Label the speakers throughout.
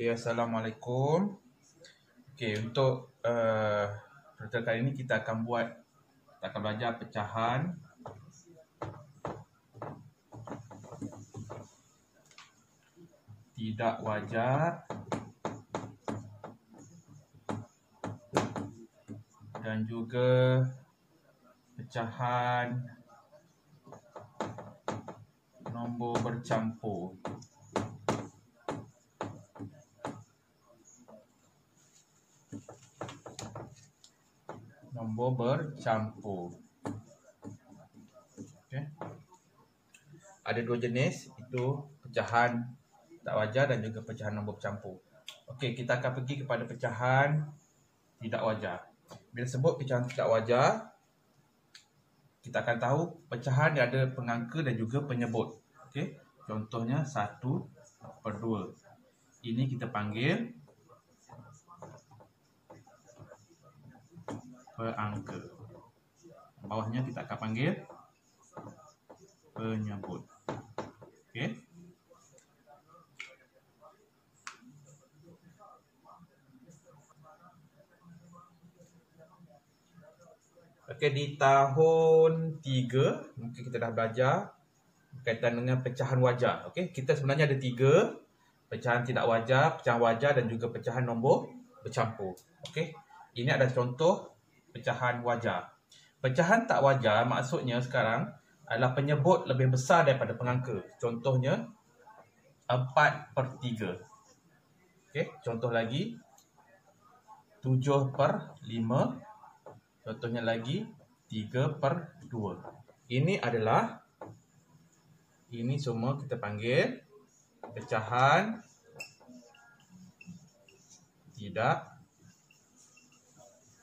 Speaker 1: Okay, Assalamualaikum. Okay, untuk uh, tutorial kali ini kita akan buat, kita akan belajar pecahan tidak wajar dan juga pecahan nombor bercampur. Nombor bercampur. Okay. Ada dua jenis, itu pecahan tak wajar dan juga pecahan nombor bercampur. Okey, kita akan pergi kepada pecahan tidak wajar. Bila sebut pecahan tidak wajar, kita akan tahu pecahan yang ada pengangka dan juga penyebut. Okey, contohnya 1 per 2. Ini kita panggil pengangka. Bawahnya kita akan panggil penyebut. Okey. Okey di tahun 3 mungkin kita dah belajar berkaitan dengan pecahan wajar. Okey, kita sebenarnya ada tiga pecahan tidak wajar, pecahan wajar dan juga pecahan nombor bercampur. Okey. Ini adalah contoh pecahan wajar. Pecahan tak wajar maksudnya sekarang adalah penyebut lebih besar daripada pengangka. Contohnya 4 per 3. Okey, contoh lagi 7 per 5 Contohnya lagi 3 per 2. Ini adalah ini semua kita panggil pecahan tidak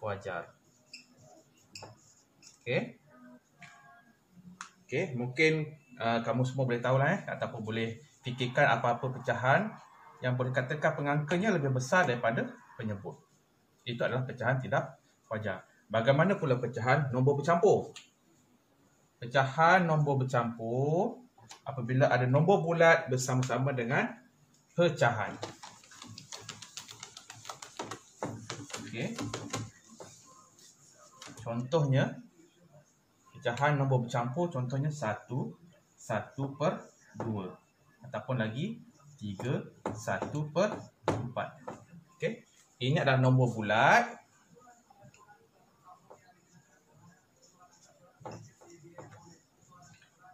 Speaker 1: wajar. Okey. Okey, mungkin uh, kamu semua boleh tahu lah eh ataupun boleh fikirkan apa-apa pecahan yang boleh katakan pengangkanya lebih besar daripada penyebut. Itu adalah pecahan tidak wajar. Bagaimana pula pecahan nombor bercampur? Pecahan nombor bercampur apabila ada nombor bulat bersama-sama dengan pecahan. Okey. Contohnya pecahan nombor bercampur contohnya 1 1 per 2 ataupun lagi 3 1 per 4. Okey. Ini adalah nombor bulat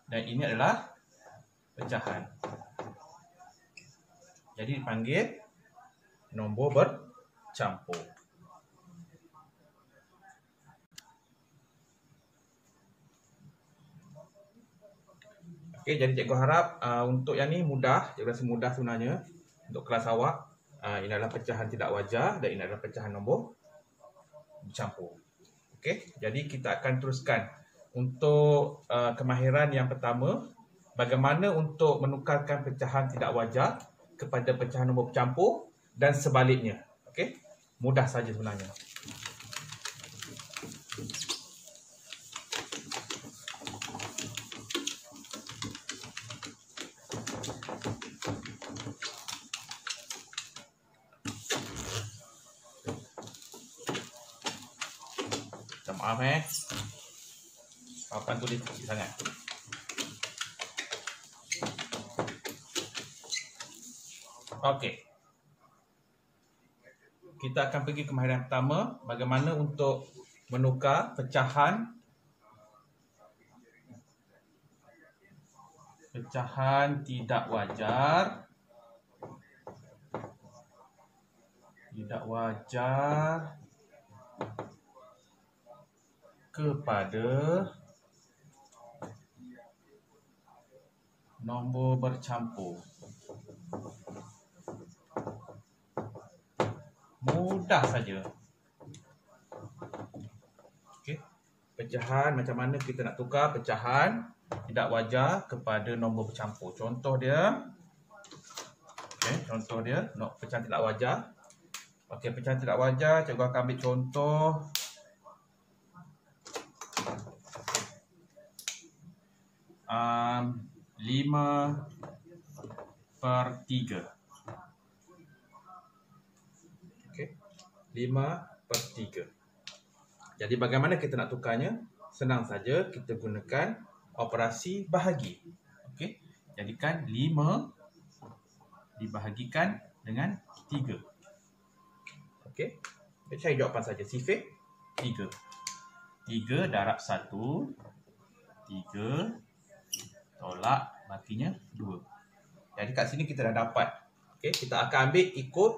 Speaker 1: dan ini adalah pecahan. Jadi dipanggil nombor bercampur. Okey, jadi cikgu harap uh, untuk yang ni mudah, cikgu rasa mudah sebenarnya untuk kelas awak. Uh, ini adalah pecahan tidak wajar dan ini adalah pecahan nombor bercampur. Okey, jadi kita akan teruskan untuk uh, kemahiran yang pertama bagaimana untuk menukarkan pecahan tidak wajar kepada pecahan nombor bercampur dan sebaliknya okey mudah saja sebenarnya Maaf eh tulis kecil sangat. Okey. Kita akan pergi ke kemahiran pertama. Bagaimana untuk menukar pecahan pecahan tidak wajar tidak wajar kepada nombor bercampur. Mudah saja. Okey. Pecahan macam mana kita nak tukar pecahan tidak wajar kepada nombor bercampur. Contoh dia Okey, contoh dia nok pecahan tidak wajar. Okey, pecahan tidak wajar, cikgu akan ambil contoh um, 5 per 3 5 per 3. Jadi bagaimana kita nak tukarnya? Senang saja kita gunakan operasi bahagi. Okey. Jadikan 5 dibahagikan dengan 3. Okey. Kita cari jawapan saja. Sifir 3. 3 darab 1. 3 tolak makinya 2. Jadi kat sini kita dah dapat. Okey, kita akan ambil ikut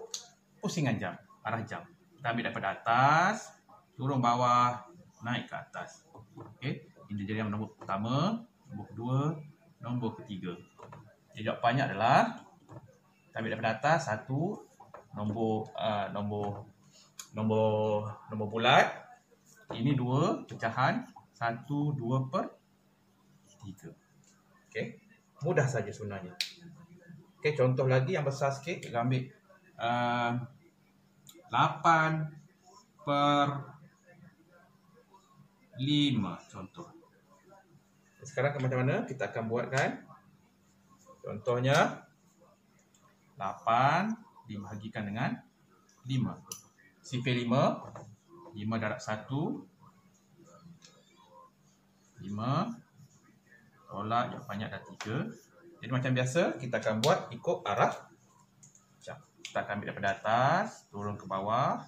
Speaker 1: pusingan jam, arah jam. Kita ambil daripada atas, turun bawah, naik ke atas. Okey, ini jadi yang nombor pertama, nombor kedua, nombor ketiga. Jadi jawapannya adalah kita ambil daripada atas satu nombor uh, nombor nombor nombor bulat. Ini dua pecahan satu dua per tiga. Okey, mudah saja sebenarnya. Okey, contoh lagi yang besar sikit kita ambil uh, 8 per 5 contoh. Sekarang ke macam mana kita akan buatkan? Contohnya 8 dibahagikan dengan 5. Sifir 5 5 darab 1 5 tolak jawapannya ada 3. Jadi macam biasa kita akan buat ikut arah jam. Kita akan ambil daripada atas, turun ke bawah,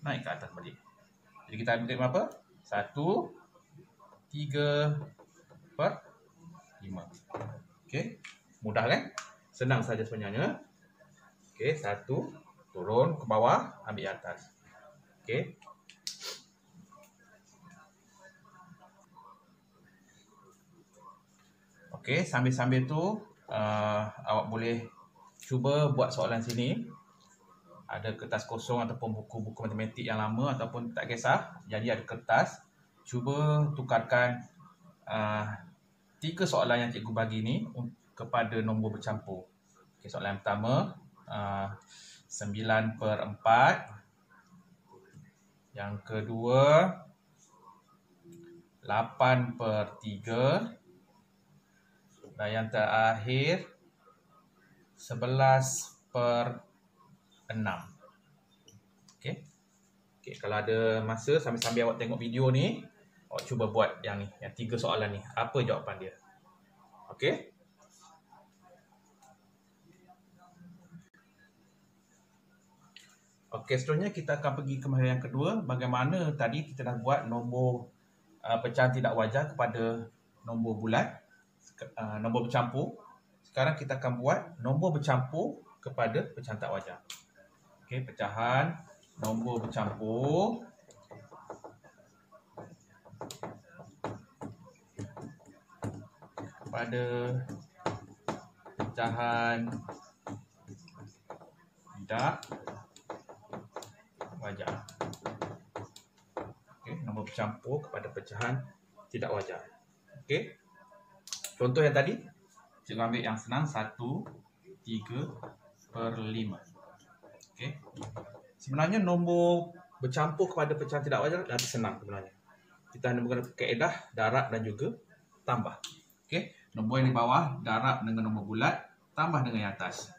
Speaker 1: naik ke atas balik. Jadi kita ambil berapa? 1 3 per 5. Okey. Mudah kan? Senang saja sebenarnya. Okey, satu turun ke bawah, ambil atas. Okey. Okey, sambil-sambil tu uh, awak boleh cuba buat soalan sini. Ada kertas kosong ataupun buku-buku matematik yang lama ataupun tak kisah. Jadi ada kertas. Cuba tukarkan uh, tiga soalan yang cikgu bagi ni kepada nombor bercampur. Okay, soalan yang pertama, uh, 9 per 4. Yang kedua, 8 per 3. Dan yang terakhir, 11 per 6. Okay. Okay, kalau ada masa sambil-sambil awak tengok video ni, awak cuba buat yang ni, yang tiga soalan ni. Apa jawapan dia? Okay. Okey, seterusnya kita akan pergi ke bahagian yang kedua. Bagaimana tadi kita dah buat nombor uh, pecahan tidak wajar kepada nombor bulat, uh, nombor bercampur. Sekarang kita akan buat nombor bercampur kepada pecahan tak wajar. Okey, pecahan nombor bercampur kepada pecahan tidak wajar. Okey, nombor bercampur kepada pecahan tidak wajar. Okey. Contoh yang tadi, cikgu ambil yang senang 1 3 per 5. Okey. Sebenarnya nombor bercampur kepada pecahan tidak wajar lebih senang sebenarnya. Kita hanya menggunakan kaedah darab dan juga tambah. Okey. Nombor yang di bawah darab dengan nombor bulat tambah dengan yang atas.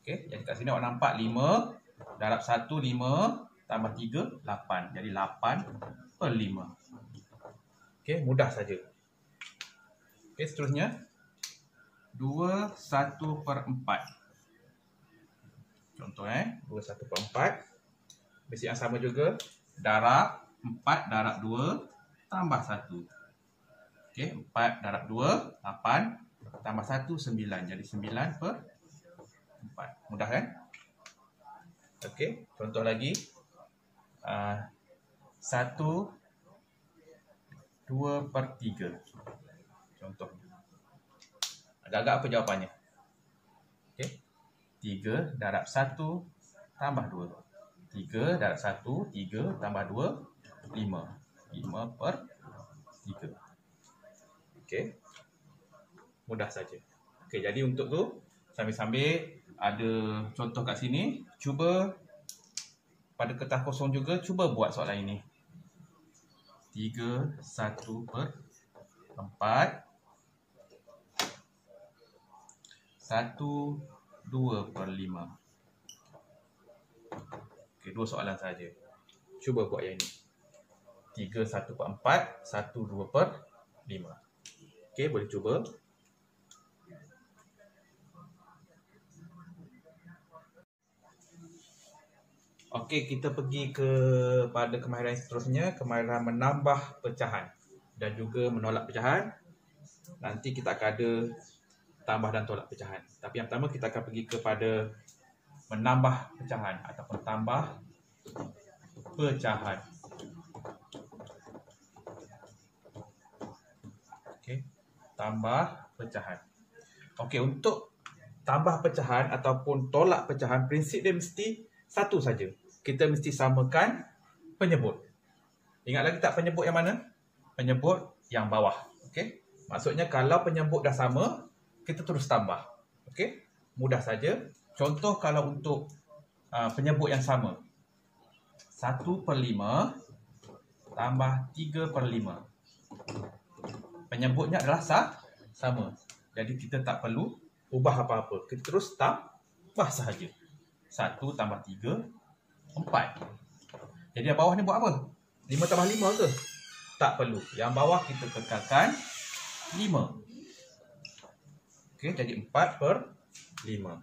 Speaker 1: Okey, jadi kat sini awak nampak 5 darab 1 5 tambah 3 8 jadi 8 per 5 okey mudah saja Okey, seterusnya. 2 1 per 4 Contoh eh. 2 1 per 4 Basic yang sama juga. Darab 4 darab 2 Tambah 1 Okey, 4 darab 2 8 Tambah 1 9 Jadi 9 per 4 Mudah kan? Okey, contoh lagi. Uh, 1 2 per 3 Contoh. Agak-agak apa jawapannya? Okey. 3 darab 1 tambah 2. 3 darab 1, 3 tambah 2, 5. 5 per 3. Okey. Mudah saja. Okey, jadi untuk tu, sambil-sambil ada contoh kat sini. Cuba pada kertas kosong juga, cuba buat soalan ini. 3, 1 per 4. 1 2 per 5 ok Okey, dua soalan saja. Cuba buat yang ini. 3 1 per 4, 1 2 per 5. Okey, boleh cuba. Okey, kita pergi ke pada kemahiran seterusnya, kemahiran menambah pecahan dan juga menolak pecahan. Nanti kita akan ada tambah dan tolak pecahan. Tapi yang pertama kita akan pergi kepada menambah pecahan ataupun tambah pecahan. Okey, tambah pecahan. Okey, untuk tambah pecahan ataupun tolak pecahan, prinsip dia mesti satu saja. Kita mesti samakan penyebut. Ingat lagi tak penyebut yang mana? Penyebut yang bawah. Okey. Maksudnya kalau penyebut dah sama, kita terus tambah. Okey. Mudah saja. Contoh kalau untuk uh, penyebut yang sama. 1 per 5 tambah 3 per 5. Penyebutnya adalah sah, sama. Jadi kita tak perlu ubah apa-apa. Kita terus tambah sahaja. 1 tambah 3, 4. Jadi yang bawah ni buat apa? 5 tambah 5 ke? Tak perlu. Yang bawah kita kekalkan 5. Okey, jadi 4 per 5.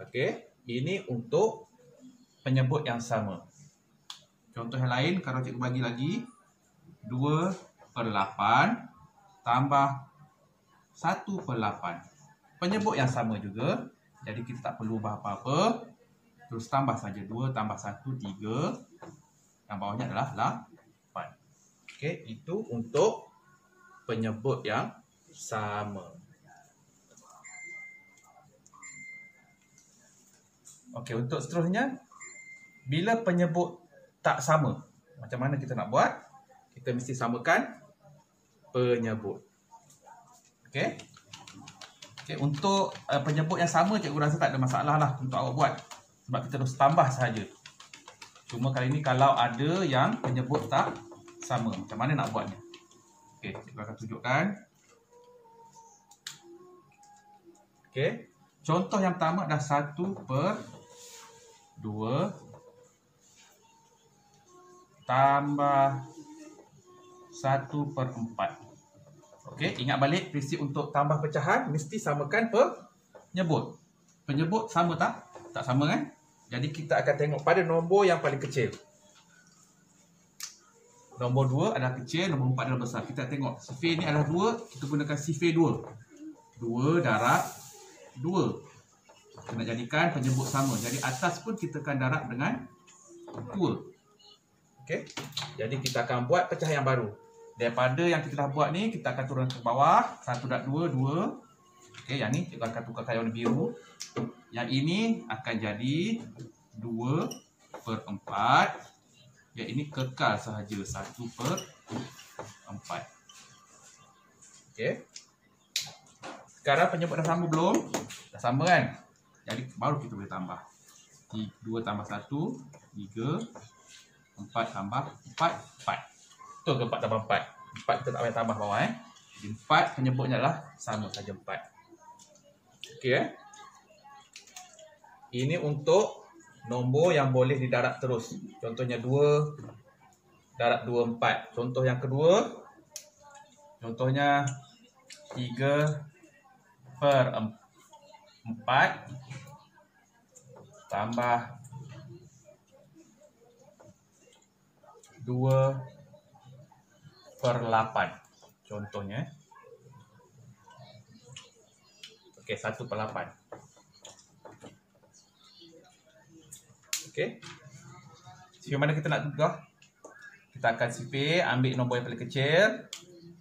Speaker 1: Okey, ini untuk penyebut yang sama. Contoh yang lain, kalau cikgu bagi lagi, 2 per 8 tambah 1 per 8. Penyebut yang sama juga, jadi kita tak perlu ubah apa-apa. Terus tambah saja 2 tambah 1, 3. Yang bawahnya adalah 8. Okey, itu untuk penyebut yang sama. Okey, untuk seterusnya bila penyebut tak sama, macam mana kita nak buat? Kita mesti samakan penyebut. Okey. Okey, untuk uh, penyebut yang sama cikgu rasa tak ada masalah lah untuk awak buat. Sebab kita terus tambah saja. Cuma kali ini kalau ada yang penyebut tak sama, macam mana nak buatnya? Okey, cikgu akan tunjukkan. Okey. Contoh yang pertama adalah 1 per 2 tambah 1 per 4. Okey, ingat balik prinsip untuk tambah pecahan mesti samakan penyebut. Penyebut sama tak? Tak sama kan? Jadi kita akan tengok pada nombor yang paling kecil. Nombor 2 adalah kecil, nombor 4 adalah besar. Kita tengok sifir ni adalah 2, kita gunakan sifir 2. 2 darab 2 kena jadikan penyebut sama. Jadi atas pun kita akan darab dengan cool. Okey. Jadi kita akan buat pecah yang baru. Daripada yang kita dah buat ni, kita akan turun ke bawah. Satu dah dua, dua. Okey, yang ni kita akan tukar kayu warna biru. Yang ini akan jadi dua per empat. Yang ini kekal sahaja satu per empat. Okey. Sekarang penyebut dah sama belum? Dah sama kan? Jadi baru kita boleh tambah. 2 tambah 1 3 4 tambah 4 4 Tu ke 4 tambah 4 4 kita tak payah tambah bawah eh? Jadi 4 penyebutnya adalah sama saja 4 Okey eh? Ini untuk nombor yang boleh didarab terus. Contohnya 2 Darab 2 4 Contoh yang kedua Contohnya 3 per 4 tambah. 2 per 8 contohnya. Ok 1 per 8 ok sifir mana kita nak tukar kita akan sifir ambil nombor yang paling kecil.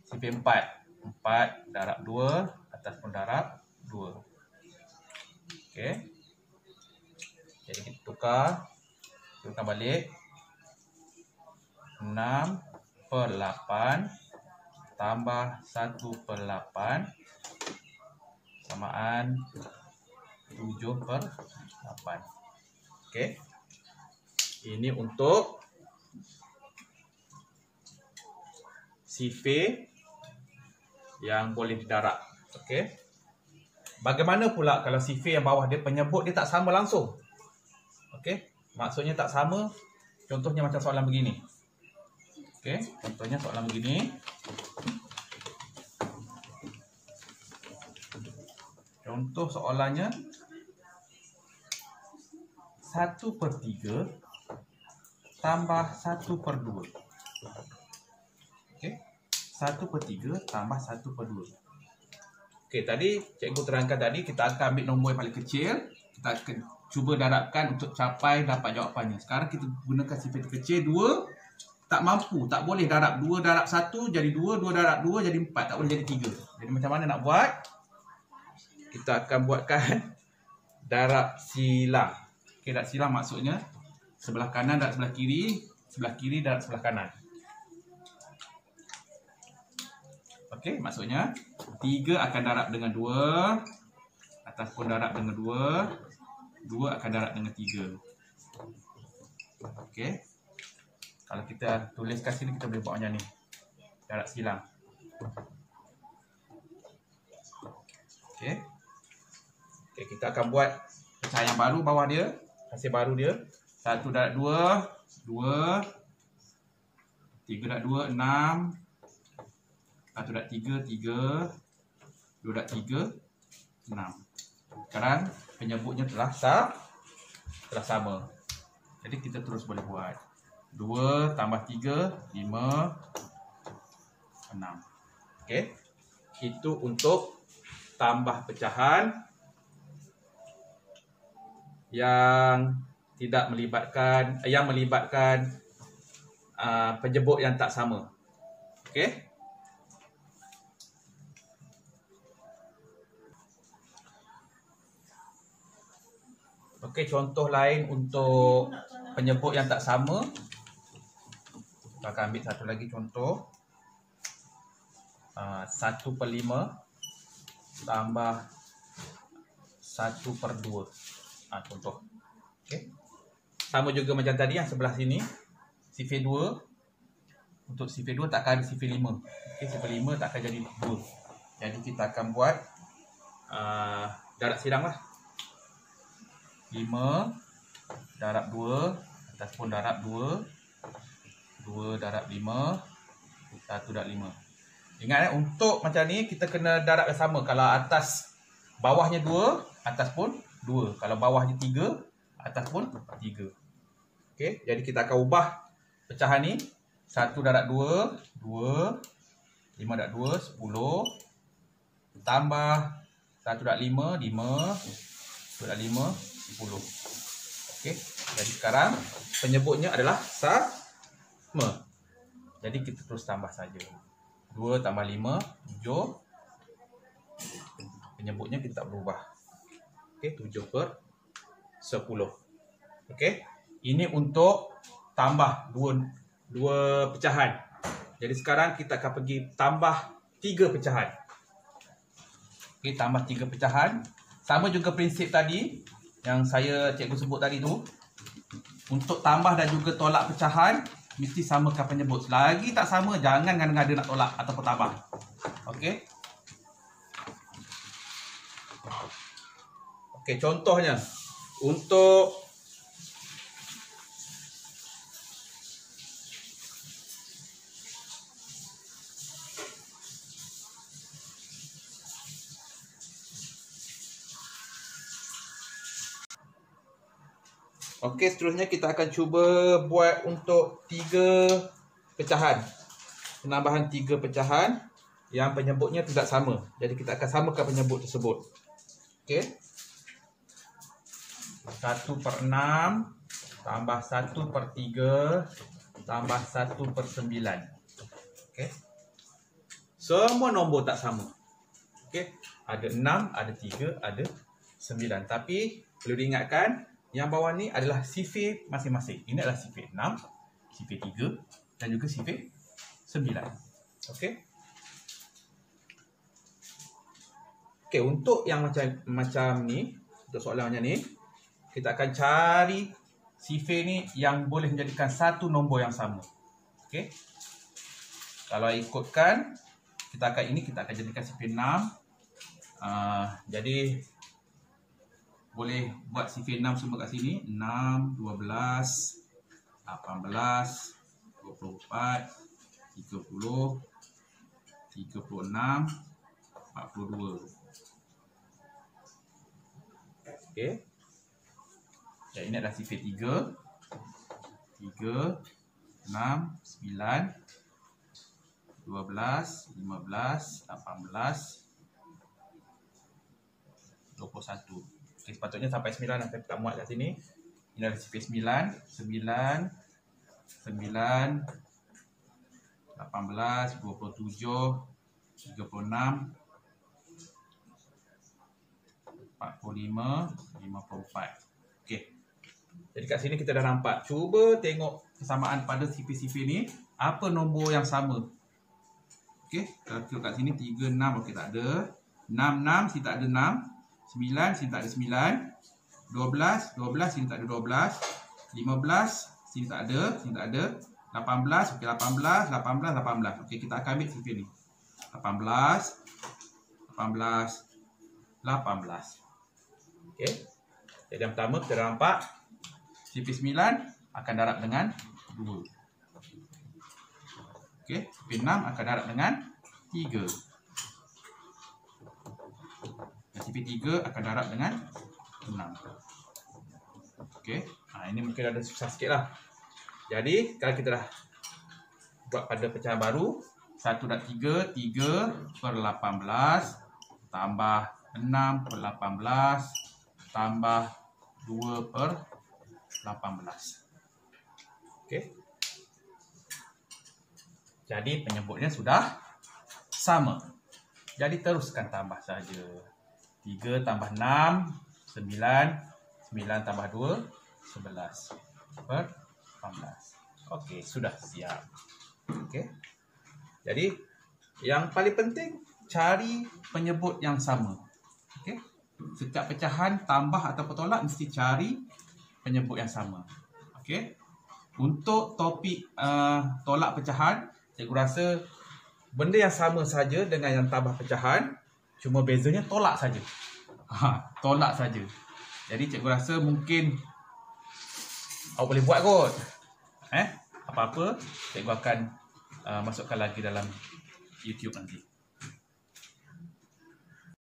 Speaker 1: Sifir 4 4 darab 2 atas pun darab 2 ok jadi kita tukar. Tukar balik. 6 per 8 Tambah 1 per 8 Samaan 7 per 8 Okey. Ini untuk Sifir Yang boleh didarab Okey. Bagaimana pula kalau sifir yang bawah dia penyebut dia tak sama langsung. Maksudnya tak sama. Contohnya macam soalan begini. Okey, contohnya soalan begini. Contoh soalannya 1 per 3 tambah 1 per 2. Okey. 1 per 3 tambah 1 per 2. Okey, tadi cikgu terangkan tadi kita akan ambil nombor yang paling kecil. Kita akan cuba darabkan untuk capai dapat jawapannya. Sekarang kita gunakan sifar kecil 2 tak mampu, tak boleh darab 2 darab 1 jadi 2, 2 darab 2 jadi 4, tak boleh jadi 3. Jadi macam mana nak buat? kita akan buatkan darab silang. Okey, darab silang maksudnya sebelah kanan darab sebelah kiri, sebelah kiri darab sebelah kanan. Okey, maksudnya 3 akan darab dengan 2 ataupun darab dengan 2, 2 akan darab dengan 3. Okey. Kalau kita tuliskan sini kita boleh buat macam ni. Darab silang. Okey. Okay, kita akan buat pecahan yang baru bawah dia. Hasil baru dia. Satu darab dua. Dua. Tiga darab dua. Enam. Satu darab tiga. Tiga. Dua darab tiga. Enam. Sekarang penyebutnya telah sah. Telah sama. Jadi kita terus boleh buat. Dua tambah tiga. Lima. Enam. Okay. Itu untuk tambah pecahan yang tidak melibatkan yang melibatkan uh, penjebuk yang tak sama. Okey. Okey, contoh lain untuk penyebut yang tak sama. Kita akan ambil satu lagi contoh. Uh, 1 per 5 tambah 1 per 2 ha, contoh. Okey. Sama juga macam tadi yang sebelah sini. Sifir 2. Untuk sifir 2 takkan ada sifir 5. Okey, sifir 5 takkan jadi 2. Jadi kita akan buat uh, darab silang lah. 5 darab 2 ataupun darab 2 2 darab 5 1 darab 5 Ingat eh, untuk macam ni kita kena darab yang sama Kalau atas bawahnya 2 Atas pun dua. Kalau bawahnya tiga, atas pun tiga. Okey, jadi kita akan ubah pecahan ni. Satu darab dua, dua. Lima darab dua, sepuluh. Tambah satu darab lima, lima. Dua darab lima, sepuluh. Okey, jadi sekarang penyebutnya adalah sama. Jadi kita terus tambah saja. Dua tambah lima, tujuh. Penyebutnya kita tak berubah. Okey, 7 per 10. Okey. Ini untuk tambah dua dua pecahan. Jadi sekarang kita akan pergi tambah tiga pecahan. Okey, tambah tiga pecahan. Sama juga prinsip tadi yang saya cikgu sebut tadi tu. Untuk tambah dan juga tolak pecahan mesti samakan penyebut. Lagi tak sama jangan ngada-ngada nak tolak ataupun tambah. Okey. Okey, contohnya untuk Okey, seterusnya kita akan cuba buat untuk tiga pecahan. Penambahan tiga pecahan yang penyebutnya tidak sama. Jadi kita akan samakan penyebut tersebut. Okey. 1 per 6 tambah 1 per 3 tambah 1 per 9. Okay. Semua nombor tak sama. Okay. Ada 6, ada 3, ada 9. Tapi perlu diingatkan yang bawah ni adalah sifir masing-masing. Ini adalah sifir 6, sifir 3 dan juga sifir 9. Okay. Okay, untuk yang macam macam ni, untuk soalan macam ni, kita akan cari sifir ni yang boleh menjadikan satu nombor yang sama. Okey. Kalau ikutkan kita akan ini kita akan jadikan sifir 6. Uh, jadi boleh buat sifir 6 semua kat sini. 6, 12, 18, 24, 30, 36, 42. Okey. Dan ini adalah sifir 3. 3, 6, 9, 12, 15, 18, 21. Okay, sepatutnya sampai 9 nanti tak muat kat sini. Ini ada sifir 9, 9, 9, 18, 27, 36, 45, 54. Okey. Jadi kat sini kita dah nampak. Cuba tengok kesamaan pada sifir-sifir ni. Apa nombor yang sama? Okey. Kalau tengok kat sini 3, 6. Okey tak ada. 6, 6. Sini tak ada 6. 9 sini tak ada 9 12 12 sini tak ada 12 15 sini tak ada sini tak ada. 18 okey 18 18 18 okey kita akan ambil sifir ni. 18 18 18 okey. Jadi yang pertama kita nampak sifir 9 akan darab dengan 2 okey sifir 6 akan darab dengan 3 CP3 akan darab dengan 6. Okey. Ha, ini mungkin ada susah sikit lah. Jadi, kalau kita dah buat pada pecahan baru, 1 dan 3, 3 per 18 tambah 6 per 18 tambah 2 per 18. Okey. Jadi, penyebutnya sudah sama. Jadi, teruskan tambah saja. 3 tambah 6 9 9 tambah 2 11 per 18 Okey sudah siap. Okey. Jadi yang paling penting cari penyebut yang sama. Okey. Setiap pecahan tambah atau tolak mesti cari penyebut yang sama. Okey. Untuk topik uh, tolak pecahan Cikgu rasa benda yang sama saja dengan yang tambah pecahan Cuma bezanya tolak saja. Ha, tolak saja. Jadi cikgu rasa mungkin awak boleh buat kot. Eh, apa-apa cikgu akan uh, masukkan lagi dalam YouTube nanti.